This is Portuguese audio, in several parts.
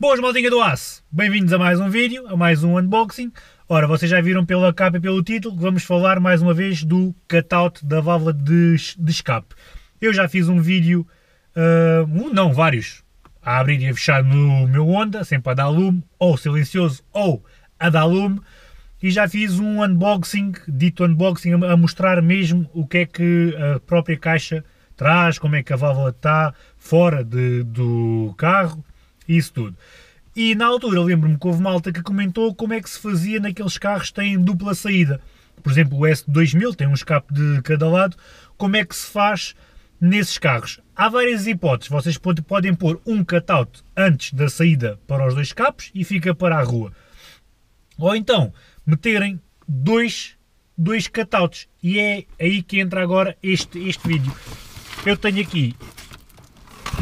Boas maldinha do aço, bem-vindos a mais um vídeo, a mais um unboxing. Ora, vocês já viram pela capa e pelo título que vamos falar mais uma vez do cutout da válvula de, de escape. Eu já fiz um vídeo, uh, um, não, vários, a abrir e a fechar no meu Honda, sempre a dar lume, ou silencioso, ou a dar lume. E já fiz um unboxing, dito unboxing, a mostrar mesmo o que é que a própria caixa traz, como é que a válvula está fora de, do carro, isso tudo. E na altura lembro-me que houve malta que comentou como é que se fazia naqueles carros que têm dupla saída. Por exemplo, o S2000 tem um escape de cada lado. Como é que se faz nesses carros? Há várias hipóteses. Vocês podem pôr um cutout antes da saída para os dois escapes e fica para a rua. Ou então meterem dois, dois cutouts. E é aí que entra agora este, este vídeo. Eu tenho aqui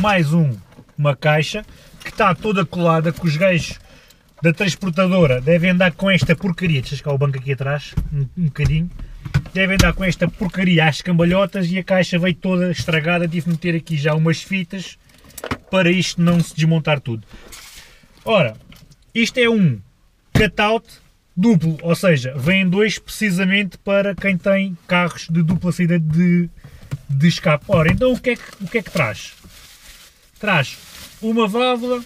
mais um, uma caixa está toda colada, que os gajos da transportadora devem andar com esta porcaria, deixa cá o banco aqui atrás, um, um bocadinho, devem andar com esta porcaria às cambalhotas e a caixa veio toda estragada, tive de meter aqui já umas fitas para isto não se desmontar tudo. Ora, isto é um cutout duplo, ou seja, vem dois precisamente para quem tem carros de dupla saída de, de escape. Ora, então o que é que, o que, é que traz? Traz uma válvula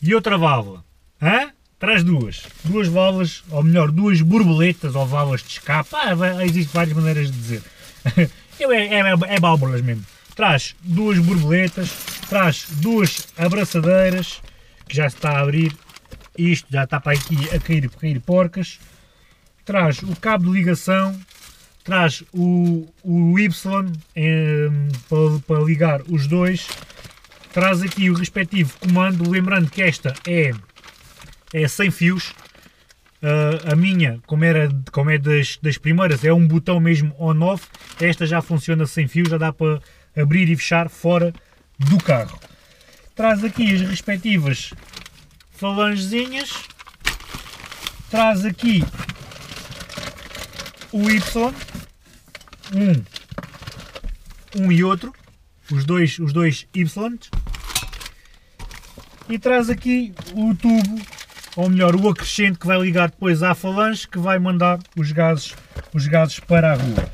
e outra válvula. Hã? Traz duas. Duas válvulas, ou melhor, duas borboletas ou válvulas de escape. Ah, existem várias maneiras de dizer. é, é, é, é válvulas mesmo. Traz duas borboletas, traz duas abraçadeiras, que já se está a abrir. Isto já está para aqui a cair, a cair porcas. Traz o cabo de ligação, traz o, o Y eh, para, para ligar os dois traz aqui o respectivo comando, lembrando que esta é, é sem fios, uh, a minha, como, era, como é das, das primeiras, é um botão mesmo on-off, esta já funciona sem fios, já dá para abrir e fechar fora do carro. Traz aqui as respectivas falangezinhas, traz aqui o Y, um, um e outro, os dois, os dois Y, e traz aqui o tubo, ou melhor, o acrescente que vai ligar depois à falange que vai mandar os gases, os gases para a rua.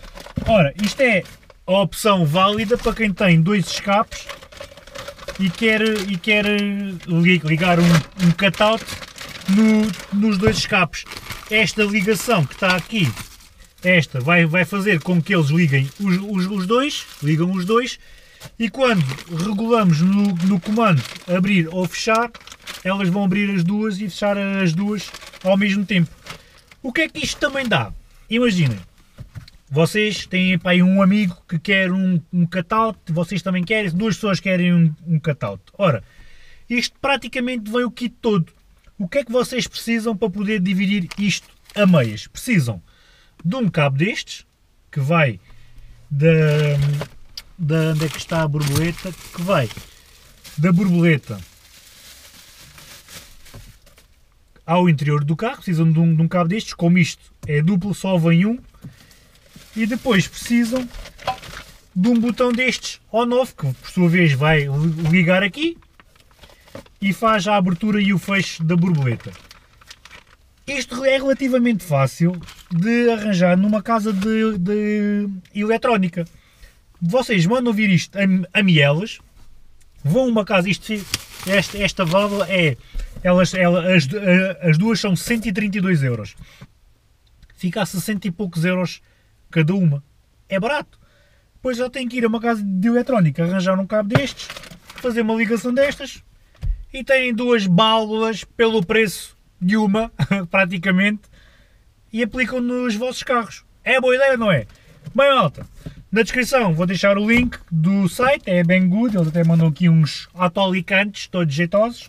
Ora, isto é a opção válida para quem tem dois escapes e quer, e quer ligar um, um cutout no, nos dois escapes. Esta ligação que está aqui, esta vai, vai fazer com que eles liguem os, os, os dois, ligam os dois e quando regulamos no, no comando abrir ou fechar, elas vão abrir as duas e fechar as duas ao mesmo tempo. O que é que isto também dá? Imaginem, vocês têm para aí um amigo que quer um, um cutout, vocês também querem, duas pessoas querem um, um cutout. Ora, isto praticamente vem o kit todo. O que é que vocês precisam para poder dividir isto a meias? Precisam de um cabo destes, que vai da, da onde é que está a borboleta, que vai da borboleta ao interior do carro, precisam de um, de um cabo destes, como isto é duplo, só vem um, e depois precisam de um botão destes on-off, que por sua vez vai ligar aqui e faz a abertura e o fecho da borboleta. Isto é relativamente fácil de arranjar numa casa de, de eletrónica vocês mandam vir isto a, a vão a uma casa, isto, esta, esta válvula é, elas, elas, as, as duas são 132 euros. Fica a 60 e poucos euros cada uma. É barato. Depois já tem que ir a uma casa de eletrónica, arranjar um cabo destes, fazer uma ligação destas e têm duas válvulas pelo preço de uma, praticamente, e aplicam nos vossos carros. É boa ideia, não é? Bem, malta, na descrição vou deixar o link do site, é bem good, eles até mandam aqui uns autolicantes todos jeitosos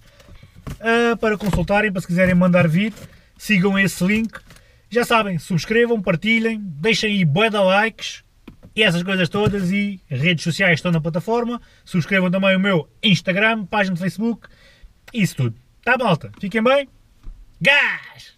uh, para consultarem, para se quiserem mandar vir, sigam esse link. Já sabem, subscrevam, partilhem, deixem aí bué de likes e essas coisas todas e redes sociais estão na plataforma. Subscrevam também o meu Instagram, página do Facebook, isso tudo. Tá malta? Fiquem bem? Gás!